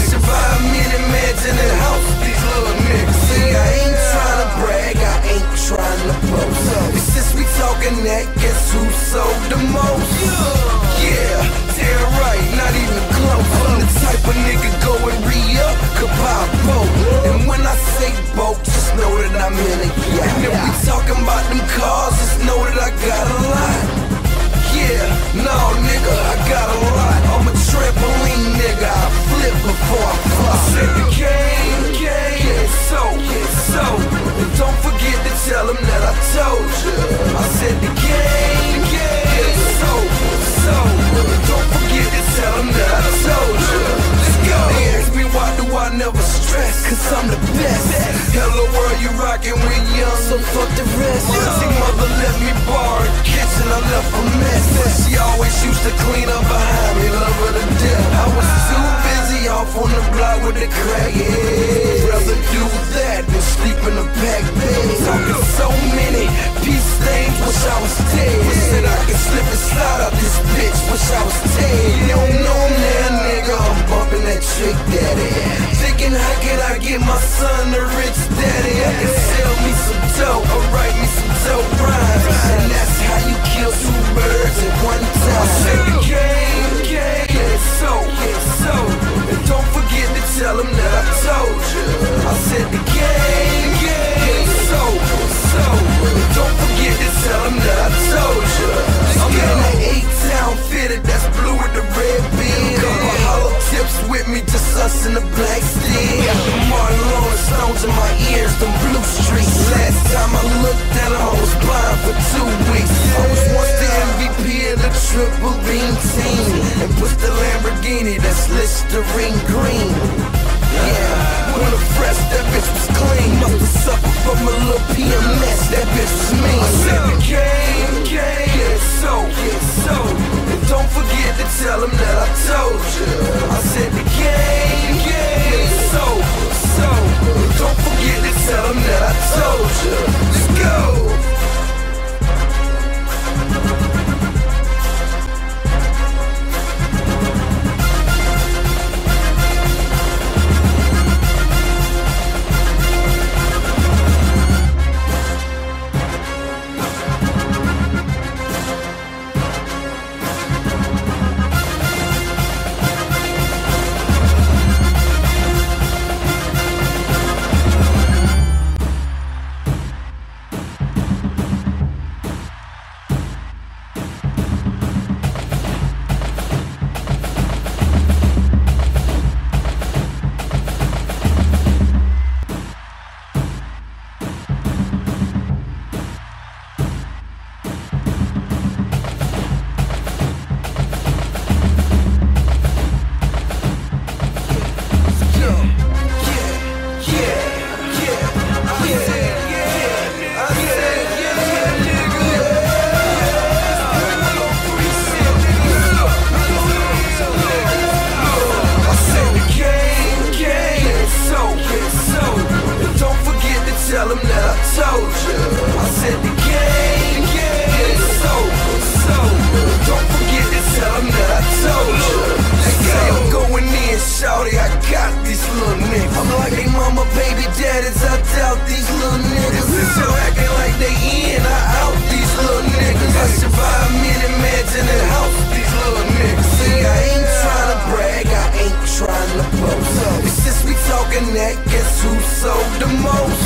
niggas. I should buy a mini mansion and house these little niggas. See, I ain't trying to brag, I ain't trying to boast. Since we talking that, guess who sold the most? Flip before I crack, yeah. Rather do that than sleep in a pack bed. Talking so many peace stains, wish I was dead. Wish that I could slip and slide out this bitch, wish I was dead. You don't know now, nigga, I'm bumping that Trick Daddy. Thinking how can I get my son a rich with me, us in the black steel. Martin Lawrence stones in my ears, them Blue Streaks. Last time I looked them, I was blind for two weeks. I was once the MVP of the triple beam team. And push the Lamborghini that's Listerine green. Yeah, when the fresh, that bitch was clean. Must have suffered from a little PMS, and guess who sold the most?